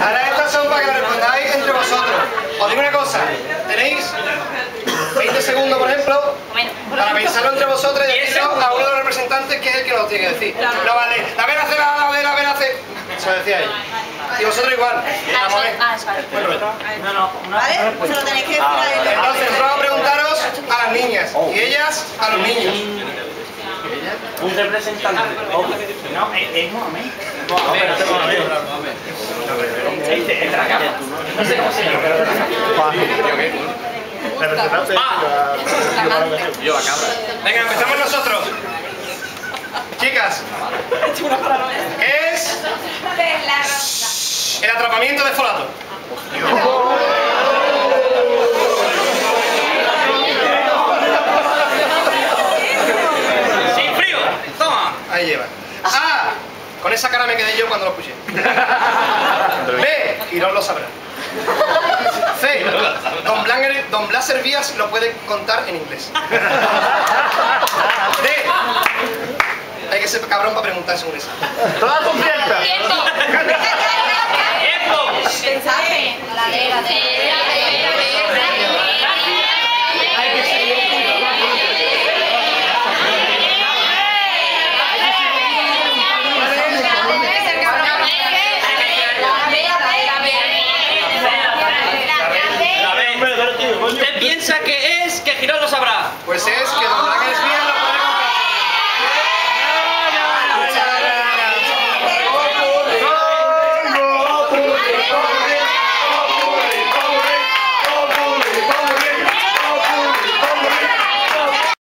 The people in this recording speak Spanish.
Ahora estas son para que respondáis entre vosotros. Os digo una cosa, tenéis 20 segundos, por ejemplo, para pensarlo entre vosotros y decirlo a uno de los representantes que es el que lo tiene que decir. No vale, la ver hace la, ver, la ver hace. Se lo decía ahí. Y vosotros igual. Vamos a ver. Ah, es vale. No, no, una ¿Vale? Se lo tenéis que decir a él. entonces vamos a preguntaros a las niñas y ellas a los niños. un representante. No, es es Mohamed. No sé cómo se llama. Representante. Flamante. Venga, empezamos nosotros. Chicas, ¿qué es el atrapamiento de folato? ¡Sin frío! ¡Toma! Ahí lleva. A. Con esa cara me quedé yo cuando lo escuché. Lo sabrá. C. Don, Blanger, Don Blas Servías lo puede contar en inglés. D. Hay que ser cabrón para preguntar según eso. Todas cumplidas. ¡Tiempo! piensa que es, que Girón lo sabrá. Pues es que...